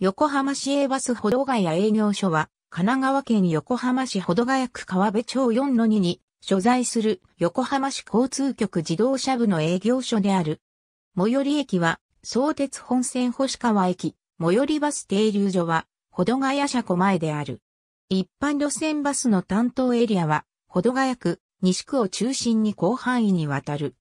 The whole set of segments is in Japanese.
横浜市営バス保土ヶ谷営業所は、神奈川県横浜市保土ヶ谷区川辺町4-2に所在する横浜市交通局自動車部の営業所である。最寄り駅は、相鉄本線星川駅、最寄りバス停留所は、保土ヶ谷車庫前である。一般路線バスの担当エリアは、保土ヶ谷区、西区を中心に広範囲にわたる。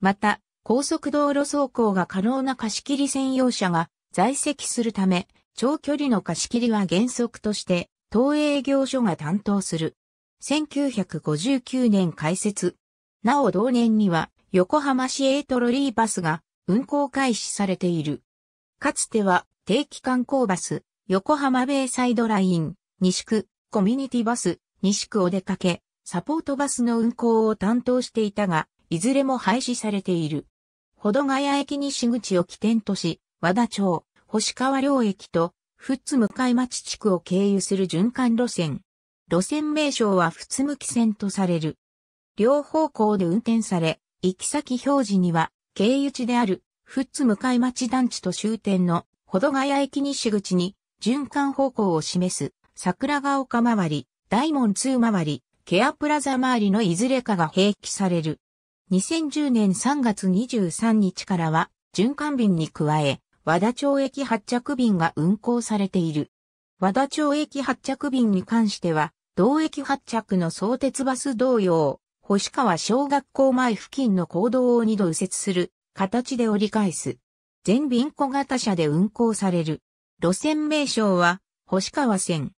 また、高速道路走行が可能な貸切専用車が在籍するため、長距離の貸し切りは原則として、当営業所が担当する。1959年開設。なお同年には、横浜市営トロリーバスが運行開始されている。かつては、定期観光バス、横浜ベイサイドライン、西区、コミュニティバス、西区お出かけ、サポートバスの運行を担当していたが、いずれも廃止されている。保土ヶ谷駅西口を起点とし、和田町、星川両駅と、富津向町地区を経由する循環路線。路線名称は富津向線とされる。両方向で運転され、行き先表示には、経由地である、富津向町団地と終点の、保土ヶ谷駅西口に、循環方向を示す、桜ヶ丘周り、大門2周り、ケアプラザ周りのいずれかが併記される。2010年3月23日からは、循環便に加え、和田町駅発着便が運行されている。和田町駅発着便に関しては、同駅発着の相鉄バス同様、星川小学校前付近の行動を2度右折する形で折り返す。全便小型車で運行される。路線名称は、星川線。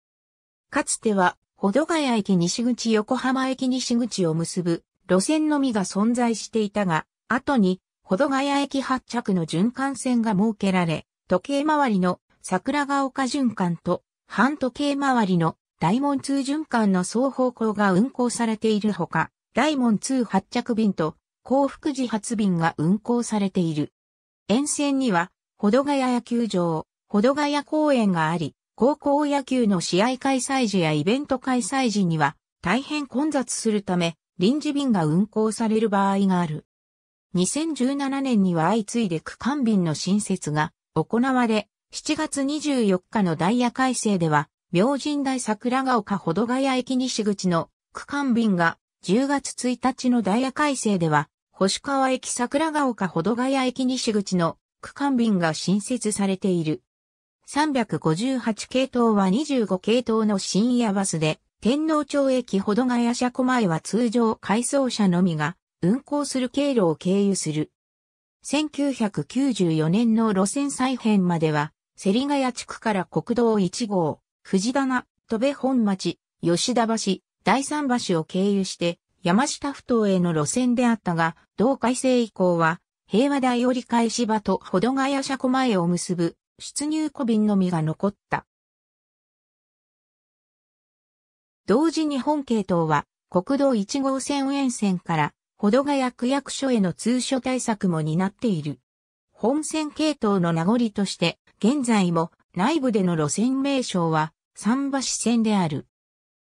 かつては、保土ヶ谷駅西口横浜駅西口を結ぶ路線のみが存在していたが、後に、保土ヶ谷駅発着の循環線が設けられ、時計回りの桜ヶ丘循環と、半時計回りの大門通循環の双方向が運行されているほか、大門通発着便と幸福寺発便が運行されている。沿線には、保土ヶ谷野球場、保土ヶ谷公園があり、高校野球の試合開催時やイベント開催時には大変混雑するため、臨時便が運行される場合がある。2017年には相次いで区間便の新設が行われ、7月24日のダイヤ改正では、明神台桜ヶ丘保土ヶ谷駅西口の区間便が、10月1日のダイヤ改正では、星川駅桜ヶ丘保土ヶ谷駅西口の区間便が新設されている。358系統は25系統の深夜バスで、天皇町駅ほどがや車庫前は通常回送車のみが運行する経路を経由する。1994年の路線再編までは、芹ヶ谷地区から国道1号、藤棚、戸部本町、吉田橋、第三橋を経由して、山下不頭への路線であったが、同改正以降は、平和台折り返し場とほどがや車庫前を結ぶ出入庫便のみが残った。同時に本系統は国道1号線沿線から保土ヶ谷区役所への通所対策も担っている。本線系統の名残として、現在も内部での路線名称は桟橋線である。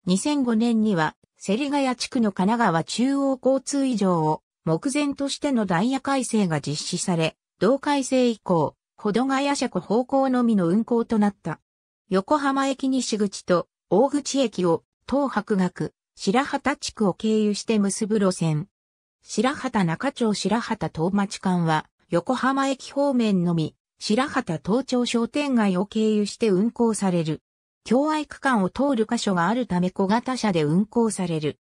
2005年には、芹ヶ谷地区の神奈川中央交通以上を目前としてのダイヤ改正が実施され、同改正以降、保土ヶ谷車庫方向のみの運行となった。横浜駅西口と大口駅を東博学、白畑地区を経由して結ぶ路線。白畑中町白畑東町間は、横浜駅方面のみ、白畑東町商店街を経由して運行される。共愛区間を通る箇所があるため小型車で運行される。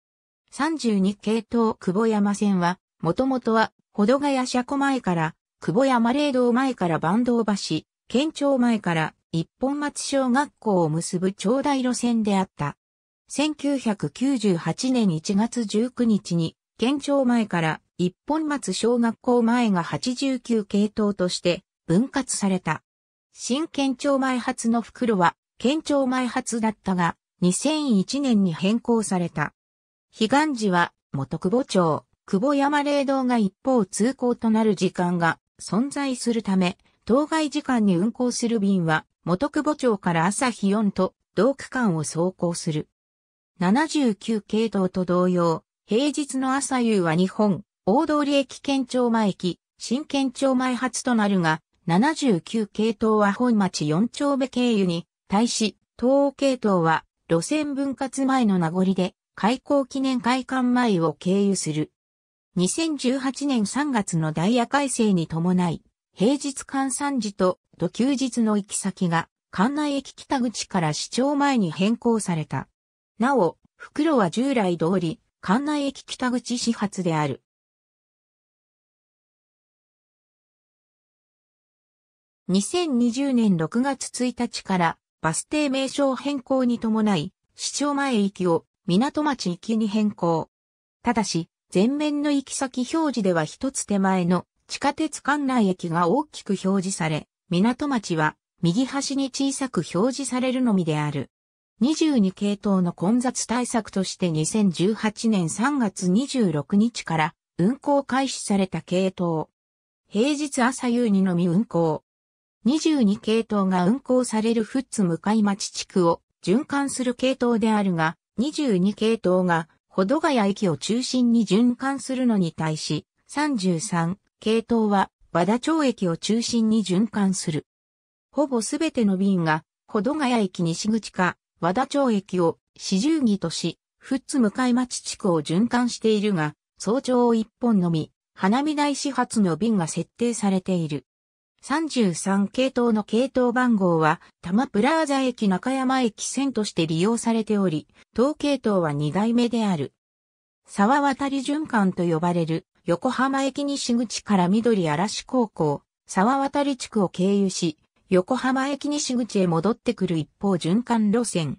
32系統久保山線は、もともとは、保土ヶ谷車庫前から、久保山霊道前から坂東橋、県庁前から一本松小学校を結ぶ長大路線であった。1998年1月19日に、県庁前から一本松小学校前が89系統として分割された。新県庁前発の袋は県庁前発だったが、2001年に変更された。悲願時は元久保町、久保山霊道が一方通行となる時間が存在するため、当該時間に運行する便は元久保町から朝日4と同区間を走行する。79系統と同様、平日の朝夕は日本、大通駅県庁前駅、新県庁前発となるが、79系統は本町4丁目経由に対し、東欧系統は路線分割前の名残で開港記念会館前を経由する。2018年3月のダイヤ改正に伴い、平日換算時と土休日の行き先が関内駅北口から市庁前に変更された。なお、袋は従来通り、関内駅北口始発である。2020年6月1日からバス停名称変更に伴い、市庁前行きを港町行きに変更。ただし、前面の行き先表示では一つ手前の地下鉄関内駅が大きく表示され、港町は右端に小さく表示されるのみである。22系統の混雑対策として2018年3月26日から運行開始された系統。平日朝夕にのみ運行。22系統が運行される富津向町地区を循環する系統であるが、22系統が保土ヶ谷駅を中心に循環するのに対し、33系統は和田町駅を中心に循環する。ほぼすべての便が保土ヶ谷駅西口か和田町駅を四十木とし、富津向町地区を循環しているが、早朝を一本のみ、花見台始発の便が設定されている。33系統の系統番号は、多摩プラーザ駅中山駅線として利用されており、当系統は2代目である。沢渡り循環と呼ばれる、横浜駅西口から緑嵐高校、沢渡り地区を経由し、横浜駅西口へ戻ってくる一方循環路線。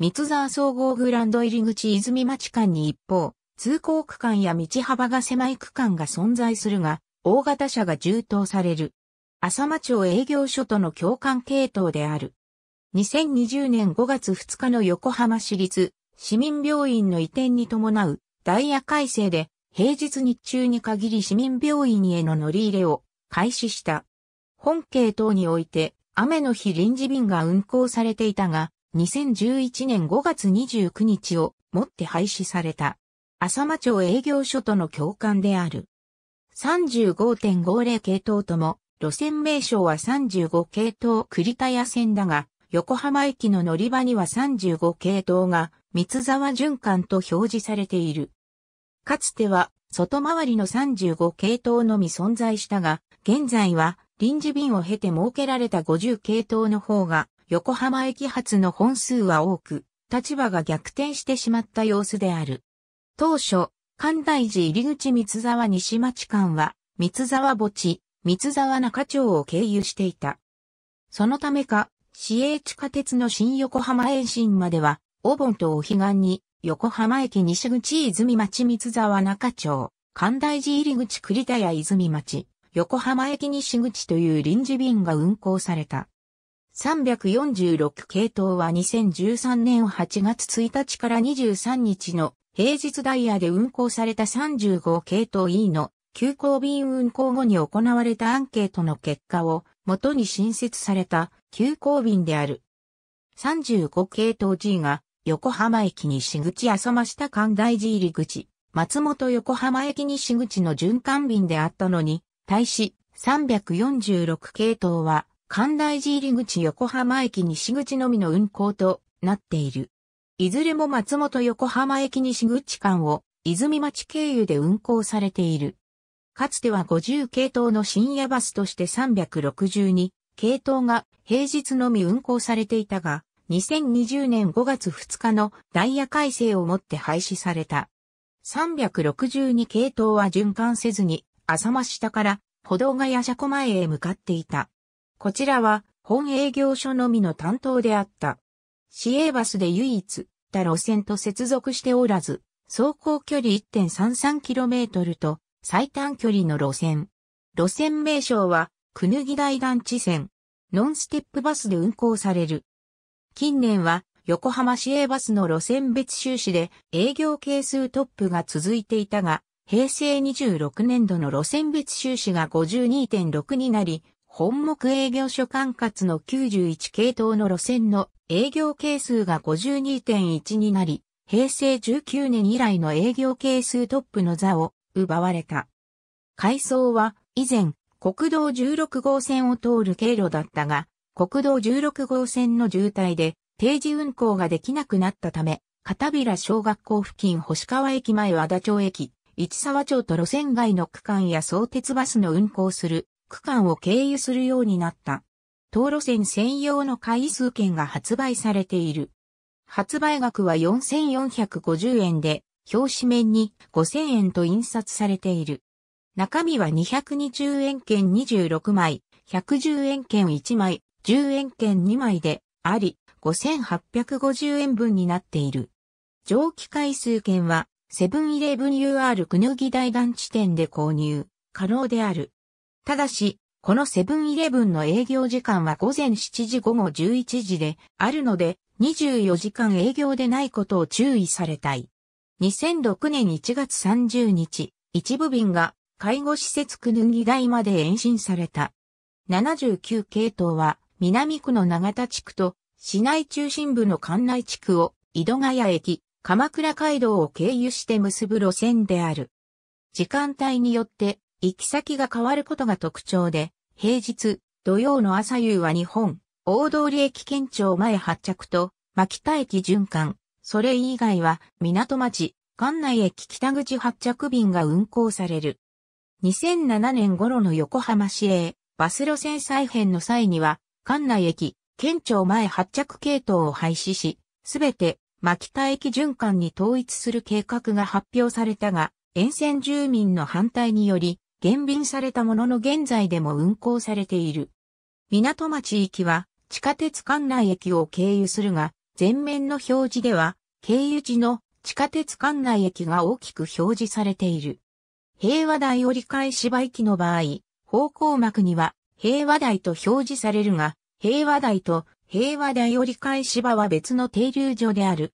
三沢総合グランド入り口泉町間に一方、通行区間や道幅が狭い区間が存在するが、大型車が充当される。浅間町営業所との共感系統である。2020年5月2日の横浜市立市民病院の移転に伴うダイヤ改正で平日日中に限り市民病院への乗り入れを開始した。本系統において雨の日臨時便が運行されていたが、2011年5月29日をもって廃止された。浅間町営業所との共感である。35.50系統とも路線名称は35系統栗田屋線だが、横浜駅の乗り場には35系統が三沢循環と表示されている。かつては外回りの35系統のみ存在したが、現在は臨時便を経て設けられた50系統の方が横浜駅発の本数は多く、立場が逆転してしまった様子である。当初、関大寺入口三沢西町間は、三沢墓地、三沢中町を経由していた。そのためか、市営地下鉄の新横浜延伸までは、お盆とお彼岸に、横浜駅西口泉町三沢中町、関大寺入口栗田屋泉町、横浜駅西口という臨時便が運行された。346系統は2013年8月1日から23日の平日ダイヤで運行された35系統 E の急行便運行後に行われたアンケートの結果を元に新設された急行便である。35系統 G が横浜駅西口浅間下関大寺入口、松本横浜駅西口の循環便であったのに、対し346系統は関大寺入口横浜駅西口のみの運行となっている。いずれも松本横浜駅西口間を泉町経由で運行されている。かつては50系統の深夜バスとして362系統が平日のみ運行されていたが、2020年5月2日のダイヤ改正をもって廃止された。362系統は循環せずに、浅間下から歩道が谷車庫前へ向かっていた。こちらは本営業所のみの担当であった。市営バスで唯一、他路線と接続しておらず、走行距離 1.33km と最短距離の路線。路線名称は、くぬぎ台団地線。ノンステップバスで運行される。近年は、横浜市営バスの路線別収支で営業係数トップが続いていたが、平成26年度の路線別収支が52.6になり、本目営業所管轄の91系統の路線の営業係数が52.1になり、平成19年以来の営業係数トップの座を奪われた。改装は以前、国道16号線を通る経路だったが、国道16号線の渋滞で定時運行ができなくなったため、片平小学校付近星川駅前和田町駅、市沢町と路線外の区間や相鉄バスの運行する区間を経由するようになった。当路線専用の回数券が発売されている。発売額は4450円で、表紙面に5000円と印刷されている。中身は220円券26枚、110円券1枚、10円券2枚であり、5850円分になっている。上記回数券は、セブンイレブン UR 国木大団地店で購入、可能である。ただし、このセブンイレブンの営業時間は午前7時午後11時であるので、24時間営業でないことを注意されたい。2006年1月30日、一部便が介護施設くぬぎ台まで延伸された。79系統は南区の長田地区と市内中心部の関内地区を井戸ヶ谷駅、鎌倉街道を経由して結ぶ路線である。時間帯によって行き先が変わることが特徴で、平日、土曜の朝夕は日本、大通駅県庁前発着と、牧田駅循環、それ以外は港町、関内駅北口発着便が運行される。2007年頃の横浜市営バス路線再編の際には、関内駅、県庁前発着系統を廃止し、すべて牧田駅循環に統一する計画が発表されたが、沿線住民の反対により、減便されたものの現在でも運行されている。港町行きは地下鉄関内駅を経由するが、前面の表示では、経由時の地下鉄関内駅が大きく表示されている。平和台折り返し場駅の場合、方向幕には平和台と表示されるが、平和台と平和台折り返し場は別の停留所である。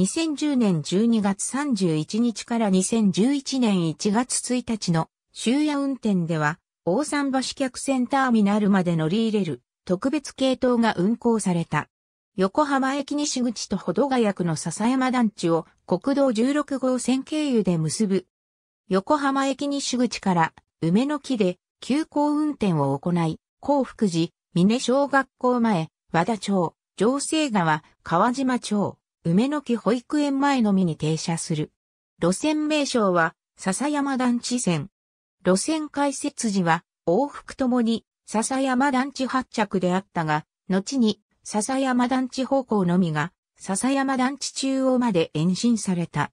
2010年12月31日から2011年1月1日の終夜運転では、大桟橋客船ターミナルまで乗り入れる特別系統が運行された。横浜駅西口と保土ヶ谷区の笹山団地を国道16号線経由で結ぶ横浜駅西口から梅の木で急行運転を行い、幸福寺、峰小学校前、和田町、上西川、川島町、梅の木保育園前のみに停車する。路線名称は、笹山団地線。路線開設時は、往復ともに、笹山団地発着であったが、後に、笹山団地方向のみが、笹山団地中央まで延伸された。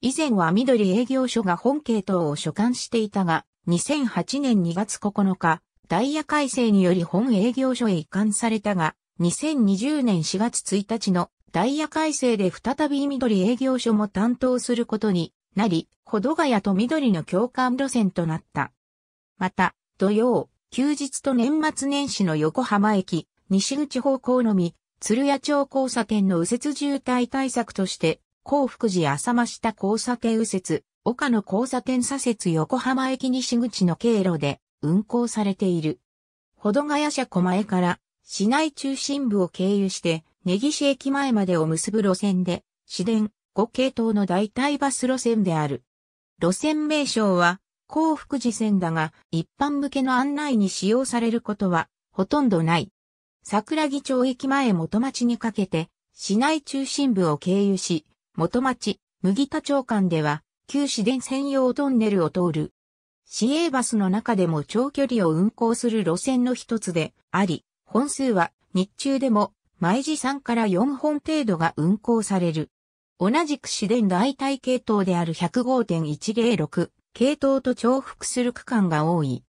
以前は緑営業所が本系統を所管していたが、2008年2月9日、ダイヤ改正により本営業所へ移管されたが、2020年4月1日のダイヤ改正で再び緑営業所も担当することになり、保土ヶ谷と緑の共感路線となった。また、土曜、休日と年末年始の横浜駅、西口方向のみ、鶴屋町交差点の右折渋滞対策として、幸福寺浅間下交差点右折、岡野交差点左折横浜駅西口の経路で運行されている。保土ヶ谷車庫前から市内中心部を経由して根岸駅前までを結ぶ路線で、市電5系統の代替バス路線である。路線名称は幸福寺線だが一般向けの案内に使用されることはほとんどない。桜木町駅前元町にかけて市内中心部を経由し、元町、麦田町間では、旧市電専用トンネルを通る。市営バスの中でも長距離を運行する路線の一つであり、本数は日中でも毎時3から4本程度が運行される。同じく市電代替系統である105.106系統と重複する区間が多い。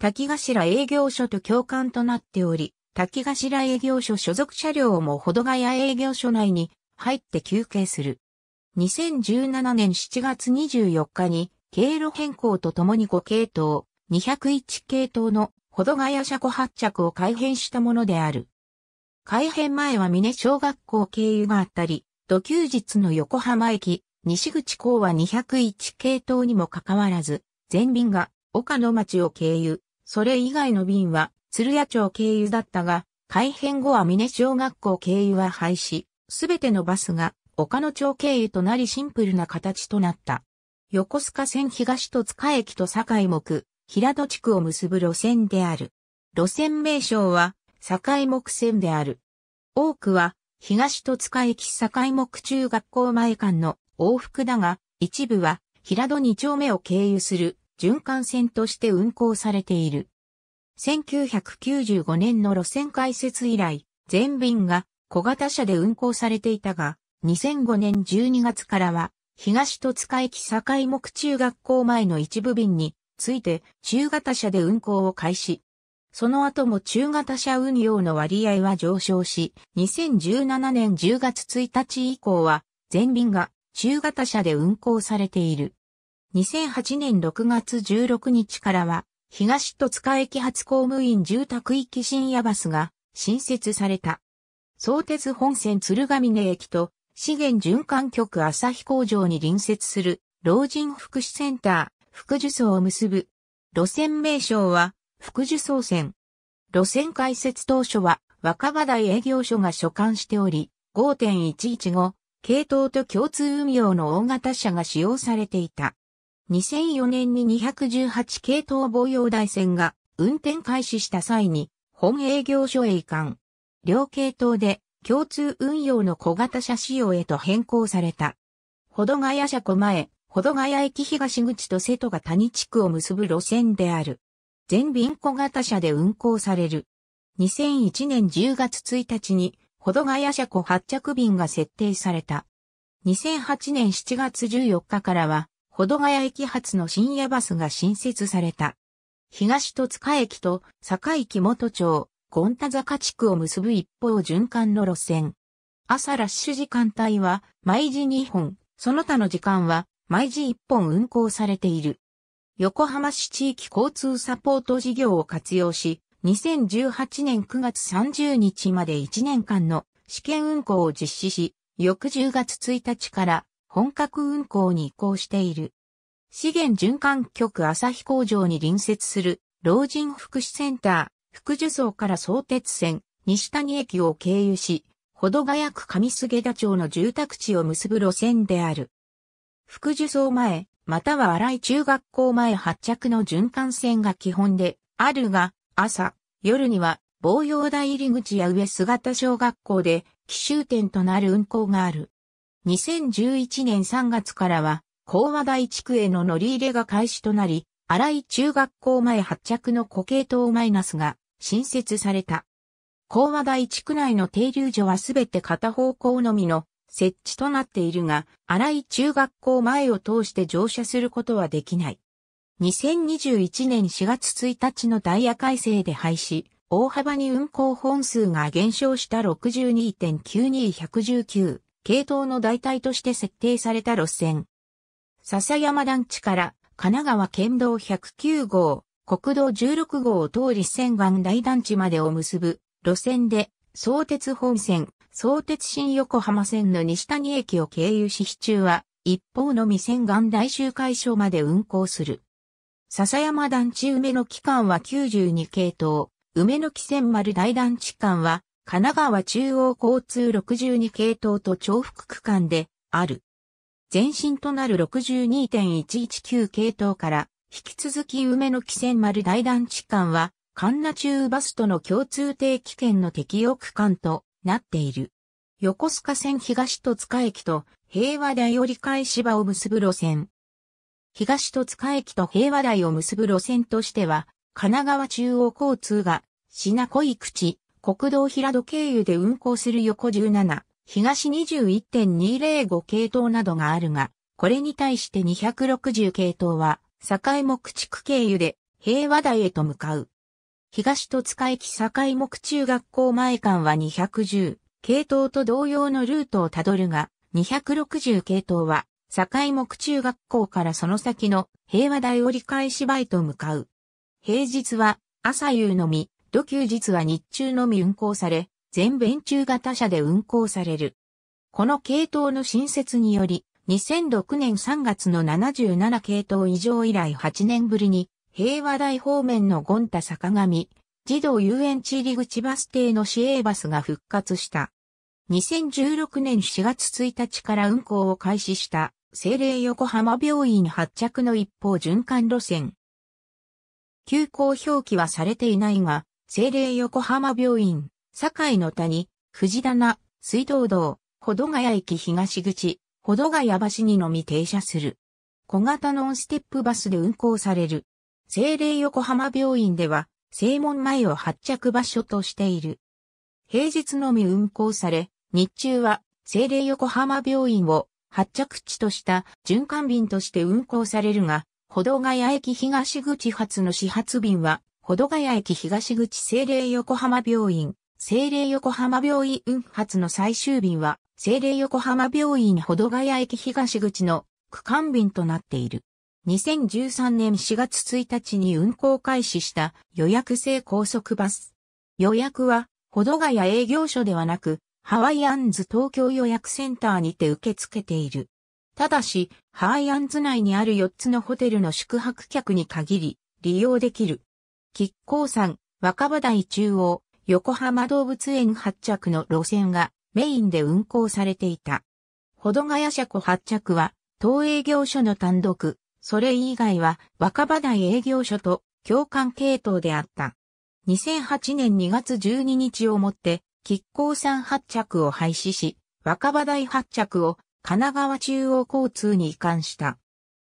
滝頭営業所と共感となっており、滝頭営業所所属車両も保土ヶ谷営業所内に入って休憩する。2017年7月24日に経路変更とともに5系統、201系統のほどがや車庫発着を改変したものである。改変前は峰小学校経由があったり、土休日の横浜駅、西口港は201系統にもかかわらず、全便が岡野町を経由、それ以外の便は鶴屋町経由だったが、改変後は峰小学校経由は廃止、すべてのバスが岡野町経由となりシンプルな形となった。横須賀線東戸塚駅と境木、平戸地区を結ぶ路線である。路線名称は、境木線である。多くは、東戸塚駅境木中学校前間の往復だが、一部は、平戸二丁目を経由する循環線として運行されている。1995年の路線開設以来、全便が小型車で運行されていたが、2005年12月からは、東戸塚駅境木中学校前の一部便について中型車で運行を開始。その後も中型車運用の割合は上昇し、2017年10月1日以降は全便が中型車で運行されている。2008年6月16日からは東戸塚駅発公務員住宅域深夜バスが新設された。相鉄本線鶴ヶ峰駅と資源循環局朝日工場に隣接する老人福祉センター福寿層を結ぶ。路線名称は福寿層線。路線開設当初は若葉台営業所が所管しており、5.115系統と共通運用の大型車が使用されていた。2004年に218系統防用台線が運転開始した際に本営業所へ移管。両系統で共通運用の小型車仕様へと変更された。保土ヶ谷車庫前、保土ヶ谷駅東口と瀬戸が谷地区を結ぶ路線である。全便小型車で運行される。2001年10月1日に、保土ヶ谷車庫発着便が設定された。2008年7月14日からは、保土ヶ谷駅発の深夜バスが新設された。東戸塚駅と坂木元町、権田坂地区を結ぶ一方循環の路線。朝ラッシュ時間帯は毎時2本、その他の時間は毎時1本運行されている。横浜市地域交通サポート事業を活用し、2018年9月30日まで1年間の試験運行を実施し、翌10月1日から本格運行に移行している。資源循環局朝日工場に隣接する老人福祉センター、福寿層から相鉄線、西谷駅を経由し、保土ヶ谷区上菅田町の住宅地を結ぶ路線である。福寿層前、または荒井中学校前発着の循環線が基本であるが、朝、夜には、防用台入口や上姿小学校で奇襲点となる運行がある。2011年3月からは、高和台地区への乗り入れが開始となり、荒井中学校前発着の固形島マイナスが新設された。高和台地区内の停留所はすべて片方向のみの設置となっているが、荒井中学校前を通して乗車することはできない。2021年4月1日のダイヤ改正で廃止、大幅に運行本数が減少した62.92119系統の代替として設定された路線。笹山団地から神奈川県道109号、国道16号を通り千岩大団地までを結ぶ路線で、相鉄本線、相鉄新横浜線の西谷駅を経由し市中は、一方のみ線岸大集会所まで運行する。笹山団地梅の期間は92系統、梅の木線丸大団地間は、神奈川中央交通62系統と重複区間である。前身となる62.119系統から、引き続き梅の木線丸大団地間は、神奈中バスとの共通定期券の適用区間となっている。横須賀線東戸塚駅と平和台折り返し場を結ぶ路線。東戸塚駅と平和台を結ぶ路線としては、神奈川中央交通が品恋口、国道平戸経由で運行する横17、東21.205系統などがあるが、これに対して260系統は、境目地区経由で平和台へと向かう。東戸塚駅境目中学校前間は210系統と同様のルートをたどるが、260系統は境目中学校からその先の平和台折り返し場へと向かう。平日は朝夕のみ、土休日は日中のみ運行され、全便中型車で運行される。この系統の新設により、2006年3月の77系統以上以来8年ぶりに平和台方面のゴンタ坂上、児童遊園地入り口バス停の市営バスが復活した。2016年4月1日から運行を開始した、精霊横浜病院発着の一方循環路線。休校表記はされていないが、精霊横浜病院、堺の谷、藤棚、水道道、保土ヶ谷駅東口、保土ヶ谷橋にのみ停車する。小型ノンステップバスで運行される。精霊横浜病院では、正門前を発着場所としている。平日のみ運行され、日中は、精霊横浜病院を発着地とした循環便として運行されるが、保土ヶ谷駅東口発の始発便は、保土ヶ谷駅東口精霊横浜病院、精霊横浜病院運発の最終便は、精霊横浜病院保土ヶ谷駅東口の区間便となっている。2013年4月1日に運行開始した予約制高速バス。予約は、保土ヶ谷営業所ではなく、ハワイアンズ東京予約センターにて受け付けている。ただし、ハワイアンズ内にある4つのホテルの宿泊客に限り、利用できる。吉光山、若葉台中央、横浜動物園発着の路線がメインで運行されていた。保土ヶ谷車庫発着は、当営業所の単独、それ以外は若葉台営業所と共感系統であった。2008年2月12日をもって、吉光山発着を廃止し、若葉台発着を神奈川中央交通に移管した。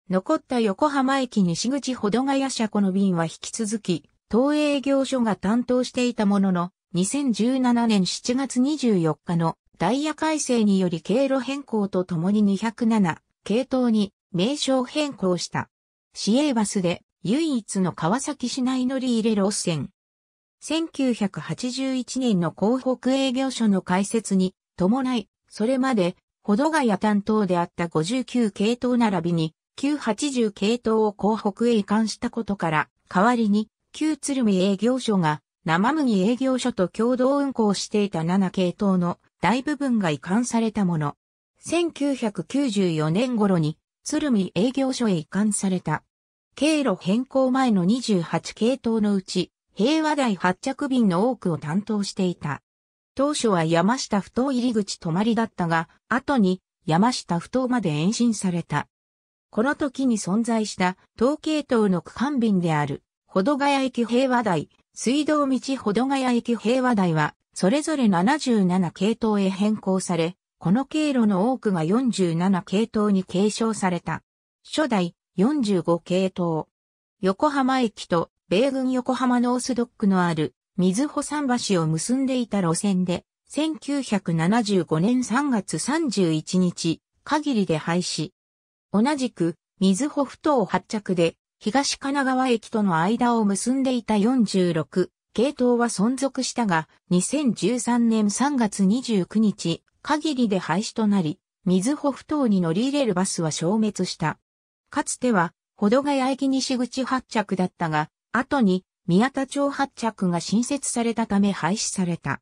残った横浜駅西口ほどがや車庫の便は引き続き、東営業所が担当していたものの、2017年7月24日のダイヤ改正により経路変更とともに207系統に名称変更した。市営バスで唯一の川崎市内乗り入れ路線。1981年の広北営業所の開設に伴い、それまで保土ヶ谷担当であった59系統並びに、旧80系統を港北へ移管したことから、代わりに、旧鶴見営業所が、生麦営業所と共同運行していた7系統の大部分が移管されたもの。1994年頃に、鶴見営業所へ移管された。経路変更前の28系統のうち、平和台発着便の多くを担当していた。当初は山下不頭入り口止まりだったが、後に山下不頭まで延伸された。この時に存在した東系統の区間便である、保土ヶ谷駅平和台、水道道保土ヶ谷駅平和台は、それぞれ77系統へ変更され、この経路の多くが47系統に継承された。初代45系統。横浜駅と米軍横浜ノースドックのある水穂桟橋を結んでいた路線で、1975年3月31日、限りで廃止。同じく、水穂不頭発着で、東神奈川駅との間を結んでいた46系統は存続したが、2013年3月29日、限りで廃止となり、水穂不頭に乗り入れるバスは消滅した。かつては、保土ヶ谷駅西口発着だったが、後に宮田町発着が新設されたため廃止された。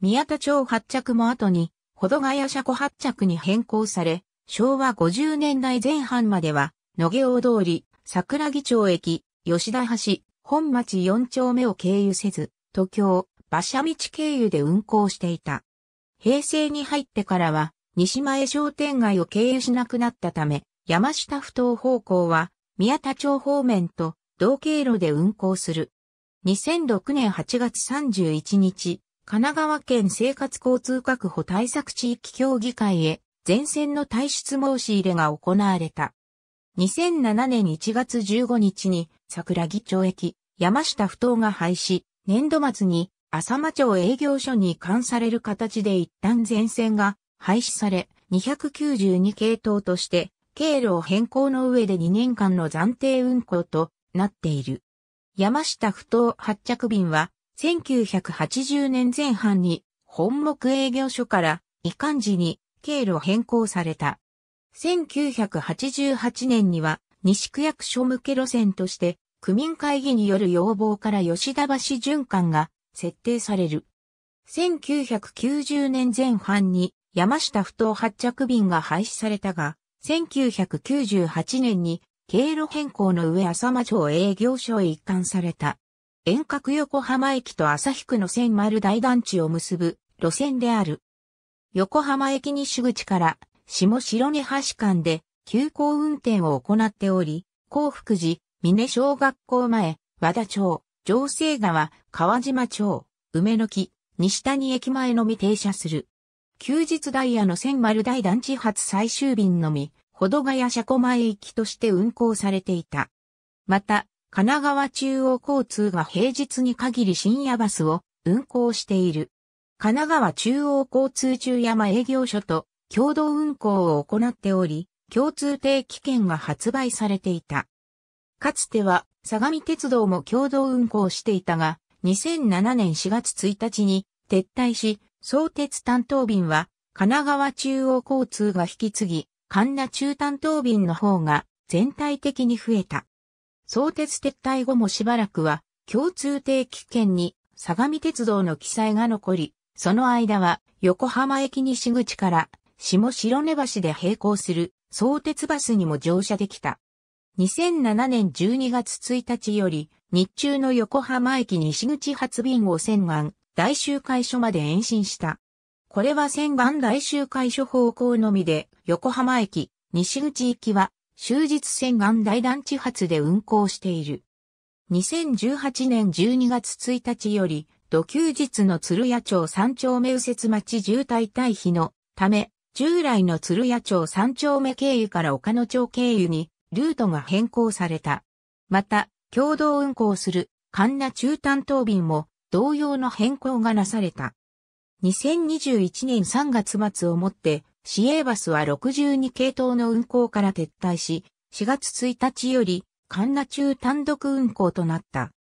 宮田町発着も後に、保土ヶ谷車庫発着に変更され、昭和50年代前半までは、野毛大通り、桜木町駅、吉田橋、本町4丁目を経由せず、東京、馬車道経由で運行していた。平成に入ってからは、西前商店街を経由しなくなったため、山下不当方向は、宮田町方面と同経路で運行する。2006年8月31日、神奈川県生活交通確保対策地域協議会へ全線の退出申し入れが行われた。2007年1月15日に桜木町駅山下不当が廃止、年度末に浅間町営業所に移管される形で一旦全線が廃止され、292系統として経路を変更の上で2年間の暫定運行となっている。山下不当発着便は、1980年前半に本木営業所から移管時に経路変更された。1988年には西区役所向け路線として区民会議による要望から吉田橋循環が設定される。1990年前半に山下不当発着便が廃止されたが、1998年に経路変更の上浅間町営業所へ一貫された。遠隔横浜駅と旭区の線丸大団地を結ぶ路線である。横浜駅西口から下白根橋間で急行運転を行っており、幸福寺、峰小学校前、和田町、上西川、川島町、梅の木、西谷駅前のみ停車する。休日ダイヤの千丸大団地発最終便のみ、保土ヶ谷車庫前行きとして運行されていた。また、神奈川中央交通が平日に限り深夜バスを運行している。神奈川中央交通中山営業所と共同運行を行っており、共通定期券が発売されていた。かつては相模鉄道も共同運行していたが、2007年4月1日に撤退し、相鉄担当便は神奈川中央交通が引き継ぎ、神奈中担当便の方が全体的に増えた。相鉄撤退後もしばらくは共通定期券に相模鉄道の記載が残り、その間は横浜駅西口から下白根橋で並行する相鉄バスにも乗車できた。2007年12月1日より日中の横浜駅西口発便を千眼大集会所まで延伸した。これは千眼大集会所方向のみで横浜駅西口行きは終日千眼大団地発で運行している。2018年12月1日より、土休日の鶴屋町三丁目右折町渋滞退避のため、従来の鶴屋町三丁目経由から岡野町経由にルートが変更された。また、共同運行する神奈中担当便も同様の変更がなされた。2021年3月末をもって市営バスは62系統の運行から撤退し、4月1日より、神奈中単独運行となった。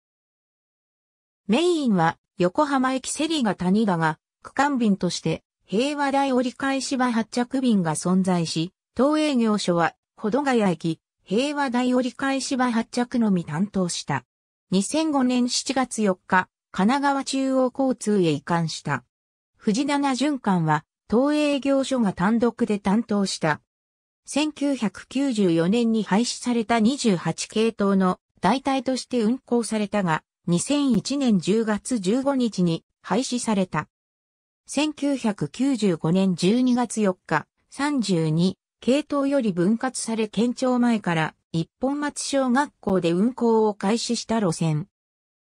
メインは横浜駅セリが谷だが、区間便として平和台折り返し場発着便が存在し、当営業所は、保土ヶ谷駅、平和台折り返し場発着のみ担当した。2005年7月4日、神奈川中央交通へ移管した。藤棚循環は、東営業所が単独で担当した。1994年に廃止された28系統の代替として運行されたが、2001年10月15日に廃止された。1995年12月4日、32系統より分割され県庁前から一本松小学校で運行を開始した路線。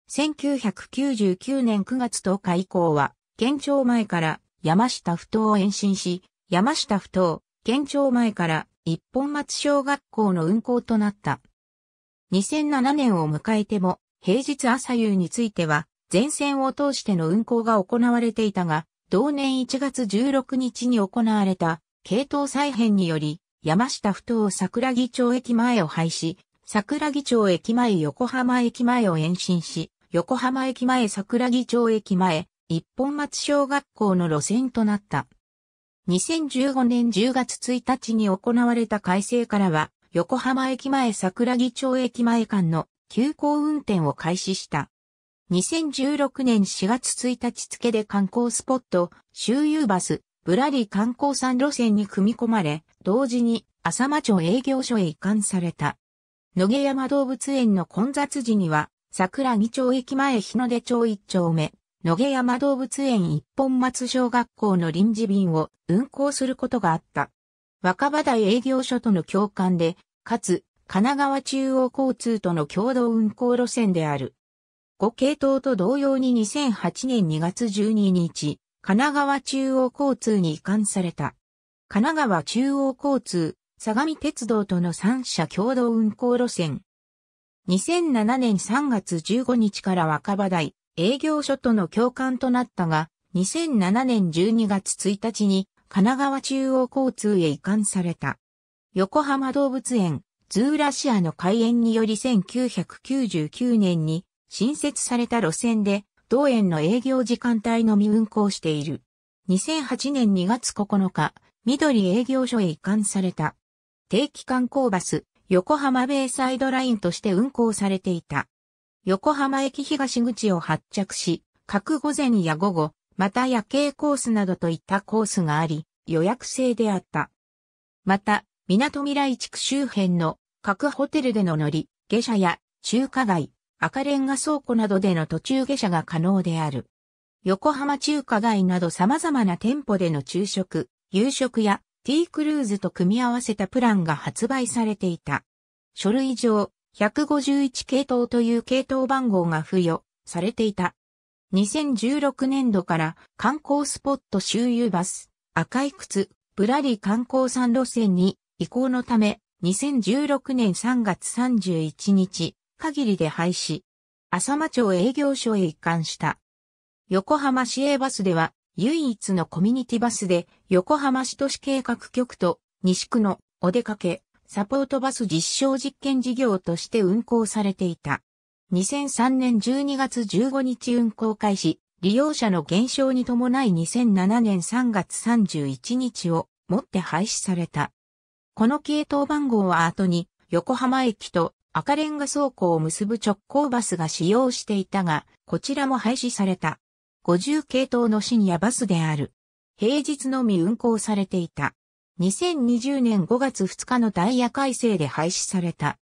1999年9月10日以降は、県庁前から山下不頭を延伸し、山下不頭、県庁前から一本松小学校の運行となった。2007年を迎えても、平日朝夕については、全線を通しての運行が行われていたが、同年1月16日に行われた、系統再編により、山下不頭桜木町駅前を廃止、桜木町駅前横浜駅前を延伸し、横浜駅前桜木町駅前、一本松小学校の路線となった。2015年10月1日に行われた改正からは、横浜駅前桜木町駅前間の急行運転を開始した。2016年4月1日付で観光スポット、周遊バス、ぶらり観光産路線に組み込まれ、同時に浅間町営業所へ移管された。野毛山動物園の混雑時には、桜木町駅前日の出町一丁目、野毛山動物園一本松小学校の臨時便を運行することがあった。若葉台営業所との共感で、かつ、神奈川中央交通との共同運行路線である。5系統と同様に2008年2月12日、神奈川中央交通に移管された。神奈川中央交通、相模鉄道との3社共同運行路線。2007年3月15日から若葉台、営業所との共感となったが、2007年12月1日に神奈川中央交通へ移管された。横浜動物園、ズーラシアの開園により1999年に新設された路線で、同園の営業時間帯のみ運行している。2008年2月9日、緑営業所へ移管された。定期観光バス、横浜ベイサイドラインとして運行されていた。横浜駅東口を発着し、各午前や午後、また夜景コースなどといったコースがあり、予約制であった。また、港未来地区周辺の各ホテルでの乗り、下車や中華街、赤レンガ倉庫などでの途中下車が可能である。横浜中華街など様々な店舗での昼食、夕食や T クルーズと組み合わせたプランが発売されていた。書類上、151系統という系統番号が付与されていた。2016年度から観光スポット周遊バス、赤い靴、ぶらり観光3路線に移行のため、2016年3月31日、限りで廃止。浅間町営業所へ一貫した。横浜市営バスでは、唯一のコミュニティバスで、横浜市都市計画局と西区のお出かけ、サポートバス実証実験事業として運行されていた。2003年12月15日運行開始、利用者の減少に伴い2007年3月31日をもって廃止された。この系統番号は後に横浜駅と赤レンガ倉庫を結ぶ直行バスが使用していたが、こちらも廃止された。50系統の深夜バスである。平日のみ運行されていた。2020年5月2日のダイヤ改正で廃止された。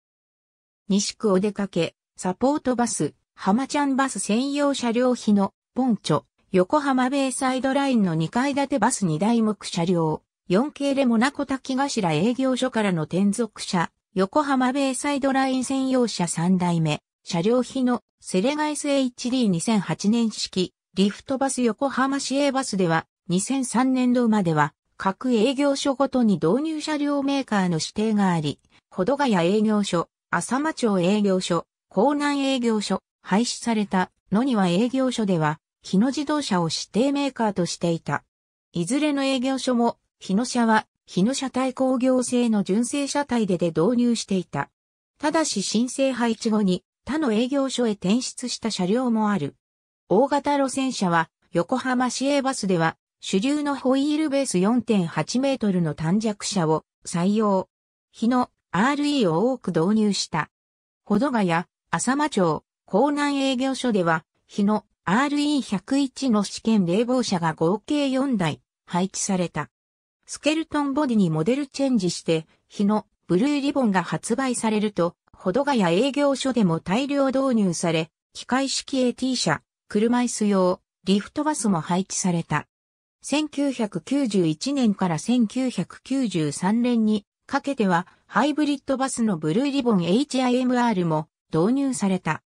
西区お出かけ、サポートバス、浜ちゃんバス専用車両費のポンチョ、横浜ベイサイドラインの2階建てバス2台目車両、4系レモナコ滝頭営業所からの転属車、横浜ベイサイドライン専用車3台目、車両費のセレガイス HD2008 年式、リフトバス横浜市営バスでは、2003年度までは、各営業所ごとに導入車両メーカーの指定があり、ほどがや営業所、浅間町営業所、江南営業所、廃止された野庭営業所では、日野自動車を指定メーカーとしていた。いずれの営業所も、日野車は、日野車体工業製の純正車体でで導入していた。ただし申請配置後に他の営業所へ転出した車両もある。大型路線車は横浜市営バスでは主流のホイールベース4.8メートルの短尺車を採用。日野 RE を多く導入した。ほどがや浅間町、江南営業所では、日の RE101 の試験冷房車が合計4台配置された。スケルトンボディにモデルチェンジして、日のブルーリボンが発売されると、ほどがや営業所でも大量導入され、機械式 AT 車、車椅子用、リフトバスも配置された。1991年から1993年にかけては、ハイブリッドバスのブルーリボン HIMR も導入された。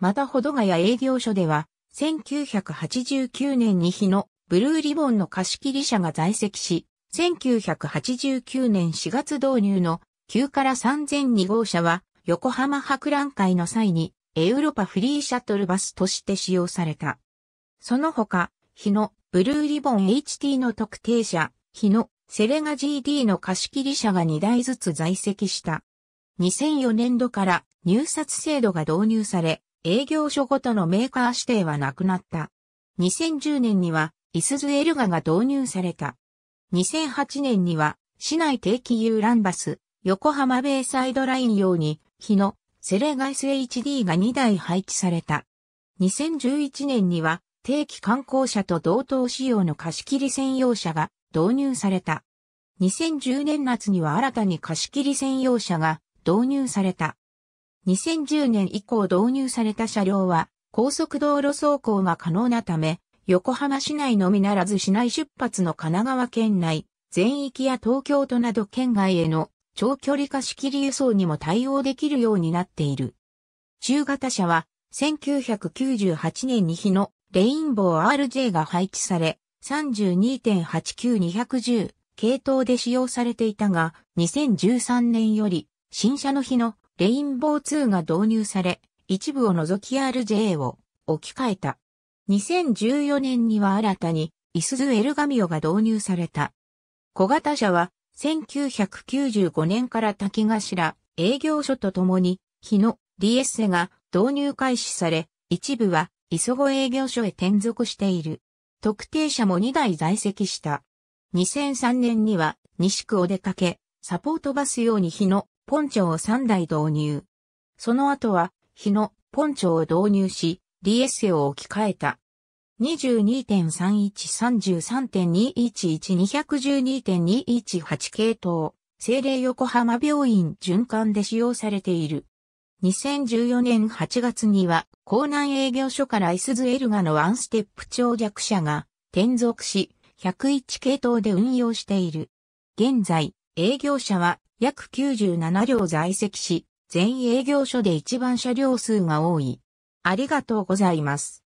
また、ほどがや営業所では、1989年に日のブルーリボンの貸切車が在籍し、1989年4月導入の9から3002号車は横浜博覧会の際にエウロパフリーシャトルバスとして使用された。その他、日のブルーリボン HT の特定車、日のセレガ GD の貸切車が2台ずつ在籍した。2004年度から入札制度が導入され、営業所ごとのメーカー指定はなくなった。2010年には、イスズエルガが導入された。2008年には、市内定期遊覧バス、横浜ベイサイドライン用に、日のセレガイス HD が2台配置された。2011年には、定期観光車と同等仕様の貸切専用車が導入された。2010年夏には新たに貸切専用車が導入された。2010年以降導入された車両は、高速道路走行が可能なため、横浜市内のみならず市内出発の神奈川県内、全域や東京都など県外への長距離貸し切り輸送にも対応できるようになっている。中型車は、1998年に日のレインボー RJ が配置され、32.89210系統で使用されていたが、2013年より新車の日のレインボー2が導入され、一部を除き RJ を置き換えた。2014年には新たに、イスズエルガミオが導入された。小型車は、1995年から滝頭、営業所とともに、日のリエッセが導入開始され、一部は、磯子営業所へ転属している。特定車も2台在籍した。2003年には、西区お出かけ、サポートバス用に日のポンチョを3台導入。その後は、日のポンチョを導入し、リエッセを置き換えた。22.3133.211212.218系統、精霊横浜病院循環で使用されている。2014年8月には、江南営業所からイスズエルガのワンステップ長弱車が転属し、101系統で運用している。現在、営業車は約97両在籍し、全営業所で一番車両数が多い。ありがとうございます。